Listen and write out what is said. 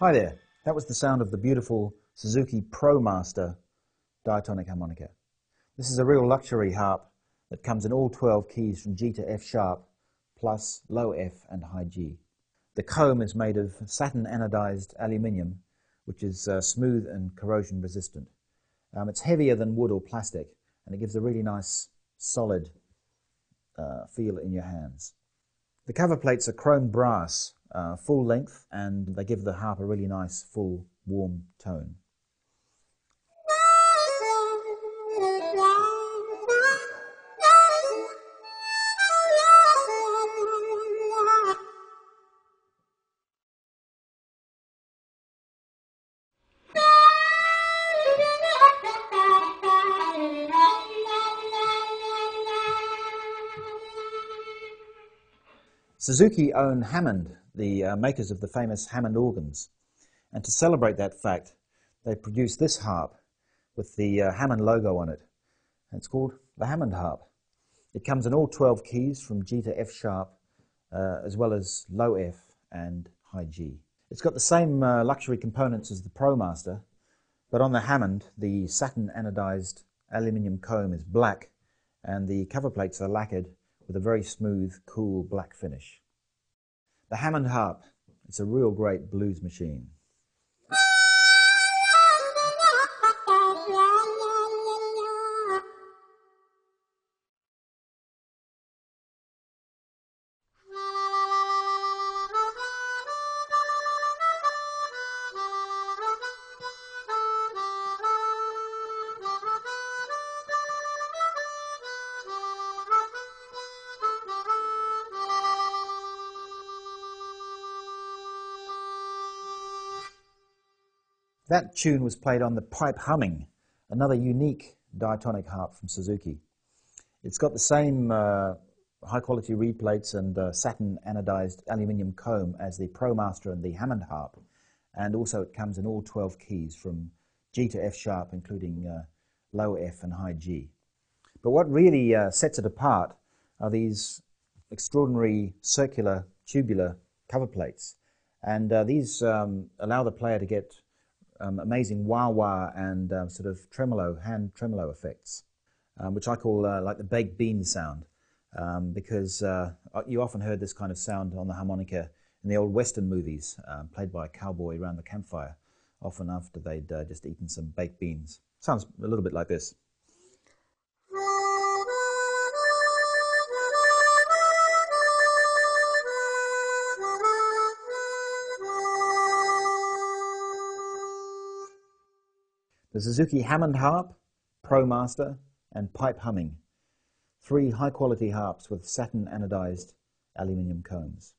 Hi there. That was the sound of the beautiful Suzuki ProMaster diatonic harmonica. This is a real luxury harp that comes in all 12 keys from G to F sharp, plus low F and high G. The comb is made of satin anodized aluminium, which is uh, smooth and corrosion resistant. Um, it's heavier than wood or plastic, and it gives a really nice, solid uh, feel in your hands. The cover plates are chrome brass, uh, full length, and they give the harp a really nice, full, warm tone. Suzuki own Hammond, the uh, makers of the famous Hammond organs. And to celebrate that fact, they produced this harp with the uh, Hammond logo on it. And it's called the Hammond harp. It comes in all 12 keys from G to F sharp, uh, as well as low F and high G. It's got the same uh, luxury components as the ProMaster, but on the Hammond, the satin anodized aluminium comb is black, and the cover plates are lacquered with a very smooth, cool black finish. The Hammond harp, it's a real great blues machine. That tune was played on the Pipe Humming, another unique diatonic harp from Suzuki. It's got the same uh, high quality reed plates and uh, satin anodized aluminium comb as the ProMaster and the Hammond harp, and also it comes in all 12 keys from G to F sharp, including uh, low F and high G. But what really uh, sets it apart are these extraordinary circular tubular cover plates, and uh, these um, allow the player to get um, amazing wah wah and uh, sort of tremolo, hand tremolo effects, um, which I call uh, like the baked bean sound, um, because uh, you often heard this kind of sound on the harmonica in the old Western movies, um, played by a cowboy around the campfire, often after they'd uh, just eaten some baked beans. Sounds a little bit like this. The Suzuki Hammond harp, ProMaster, and Pipe Humming. Three high quality harps with satin anodized aluminium combs.